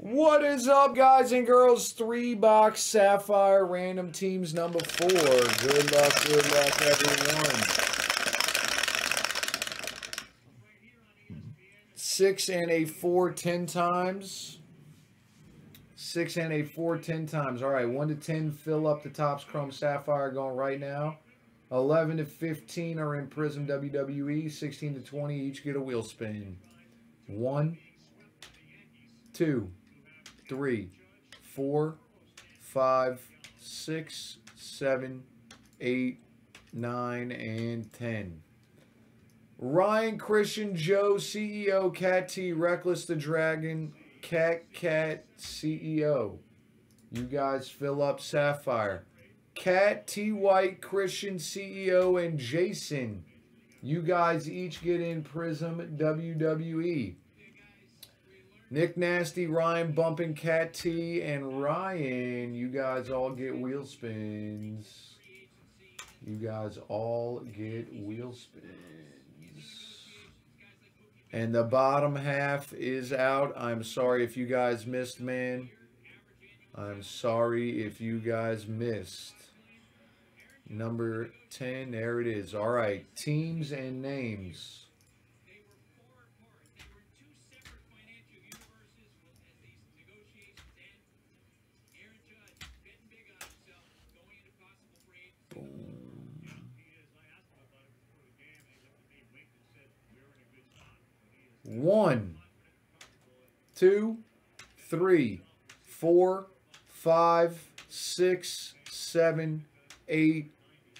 What is up, guys and girls? Three box Sapphire random teams number four. Good luck, good luck, everyone. Six and a four, ten times. Six and a four, ten times. All right, one to ten, fill up the Topps Chrome Sapphire going right now. 11 to 15 are in Prizm WWE. 16 to 20 each get a wheel spin. One, two, three, four, five, six, seven, eight, nine, and 10. Ryan Christian Joe CEO Cat T Reckless the Dragon Cat Cat CEO. You guys fill up Sapphire. Cat T White Christian CEO and Jason. You guys each get in Prizm WWE. Nick Nasty, Ryan Bumping, Cat T, and Ryan. You guys all get wheel spins. You guys all get wheel spins. And the bottom half is out. I'm sorry if you guys missed, man. I'm sorry if you guys missed. Number 10, there it is. All right, teams and names. One, two, three, four, five, six, seven, eight,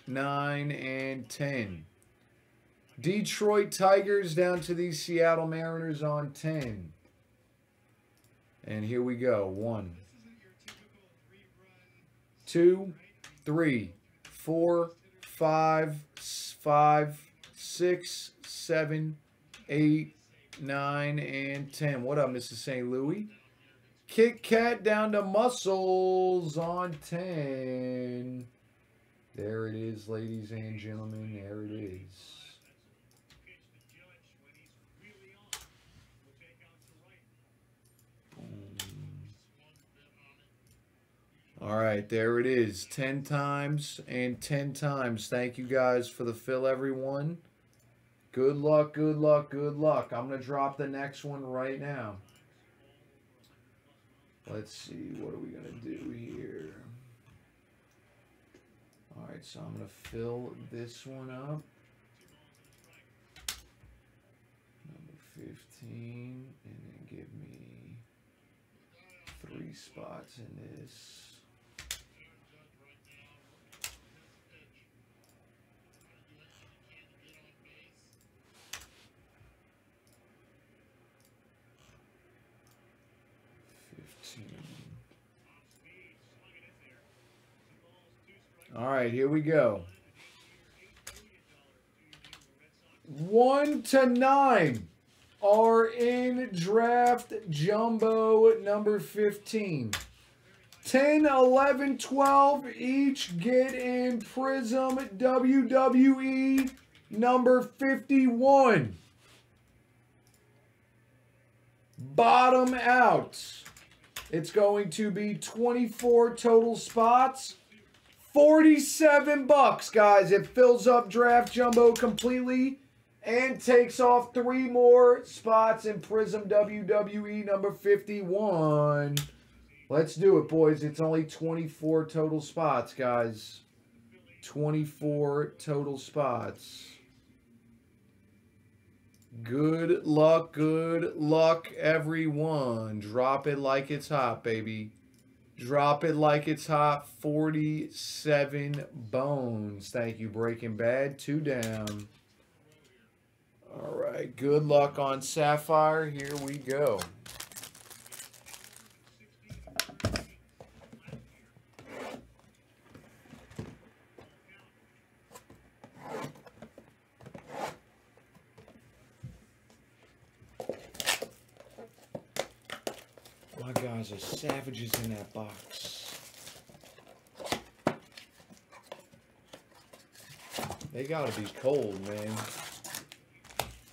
nine, and ten. Detroit Tigers down to the Seattle Mariners on 10. And here we go. One, two, three, four, five, five, six, seven, eight, 9, and 10. What up, Mrs. St. Louis? Kit Kat down to Muscles on 10. There it is, ladies and gentlemen. There it is. All right, there it is. 10 times and 10 times. Thank you guys for the fill, everyone. Good luck, good luck, good luck. I'm going to drop the next one right now. Let's see, what are we going to do here? All right, so I'm going to fill this one up. Number 15, and then give me three spots in this. All right, here we go. One to nine are in draft jumbo number 15. 10, 11, 12 each get in Prizm WWE number 51. Bottom out. It's going to be 24 total spots. 47 bucks, guys. It fills up Draft Jumbo completely and takes off three more spots in Prizm WWE number 51. Let's do it, boys. It's only 24 total spots, guys. 24 total spots. Good luck, good luck, everyone. Drop it like it's hot, baby. Drop it like it's hot. 47 bones. Thank you, Breaking Bad. Two down. All right. Good luck on Sapphire. Here we go. My guys are savages in that box. They gotta be cold, man.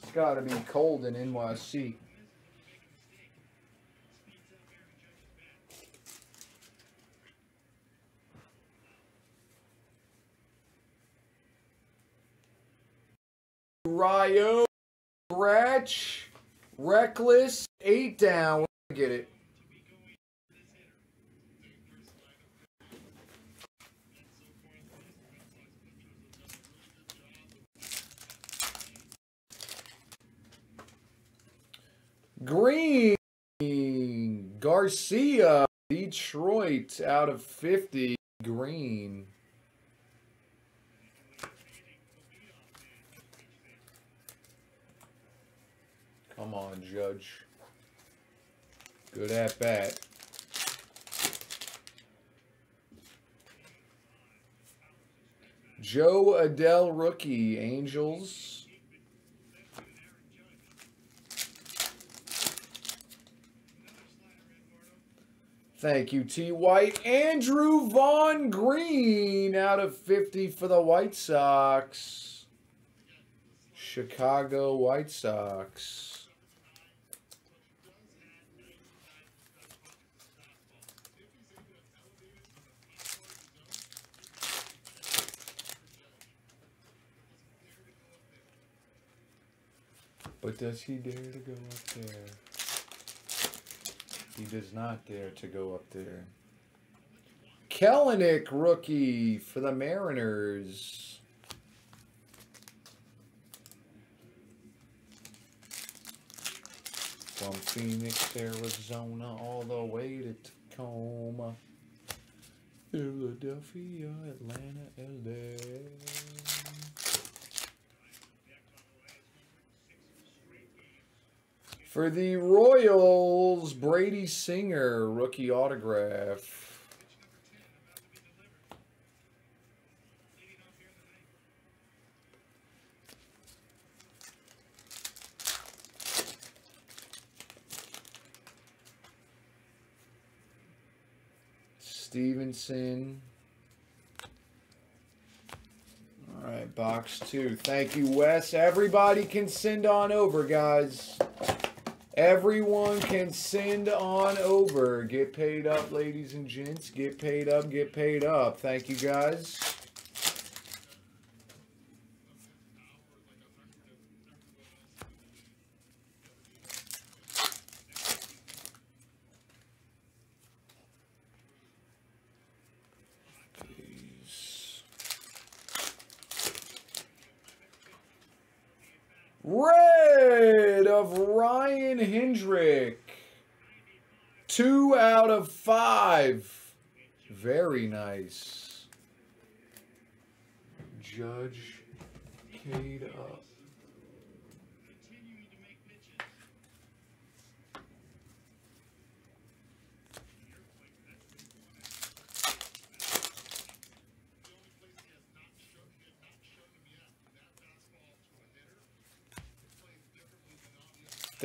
It's gotta be cold in NYC. Ryo, Ratch, Reckless, 8 down. Get it. Green. Garcia. Detroit out of 50. Green. Come on, Judge. Good at bat. Jo Adell rookie, Angels. Thank you, T. White. Andrew Vaughn Green out of 50 for the White Sox. Chicago White Sox. But does he dare to go up there? He does not dare to go up there. Kelenic rookie for the Mariners. From Phoenix, Arizona, all the way to Tacoma. Philadelphia, Atlanta, LA. For the Royals, Brady Singer, rookie autograph. Stevenson. All right, box two. Thank you, Wes. Everybody can send on over, guys. Everyone can send on over. Get paid up, ladies and gents. Get paid up, get paid up. Thank you, guys. Red of Hendrick. Two out of five. Very nice. Judge Cade up.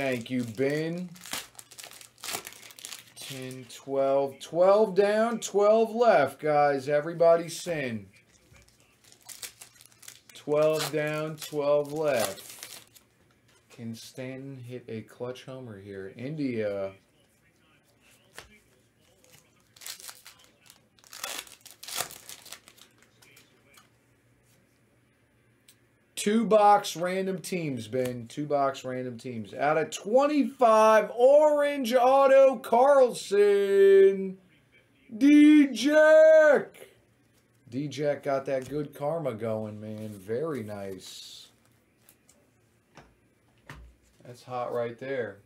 Thank you, Ben. 10, 12, 12 down, 12 left, guys. Everybody send. 12 down, 12 left. Can Stanton hit a clutch homer here? India. Two box random teams, Ben. Two box random teams. Out of 25, orange auto Carlson. D-Jack. D-Jack got that good karma going, man. Very nice. That's hot right there.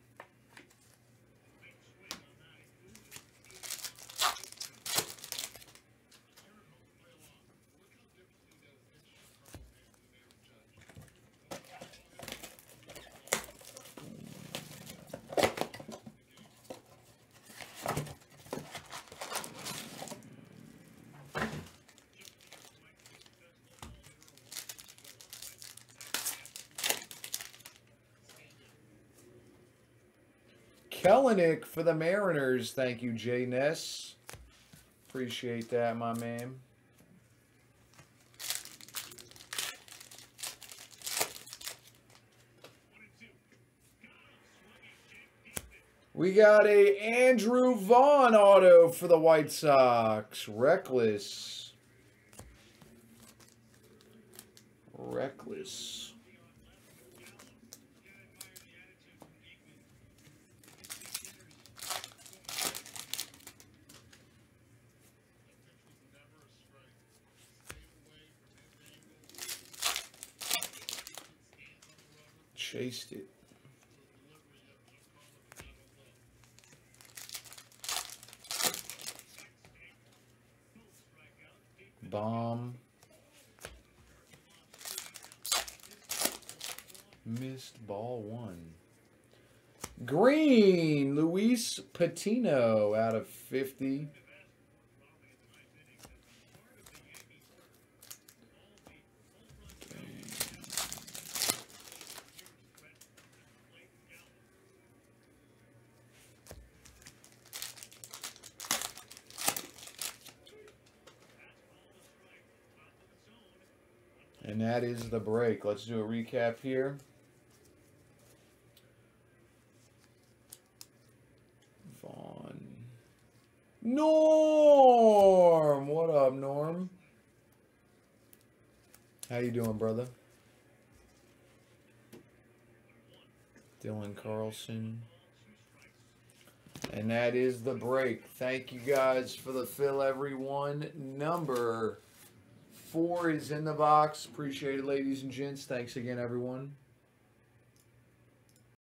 Kelenic for the Mariners. Thank you, Jay Ness. Appreciate that, my man. We got a Andrew Vaughn auto for the White Sox. Reckless. Chased it. Bomb. Missed ball one. Green, Luis Patino out of 50. And that is the break. Let's do a recap here. Vaughn. Norm! What up, Norm? How you doing, brother? Dylan Carlson. And that is the break. Thank you guys for the fill, everyone. Number four is in the box. Appreciate it, ladies and gents. Thanks again, everyone.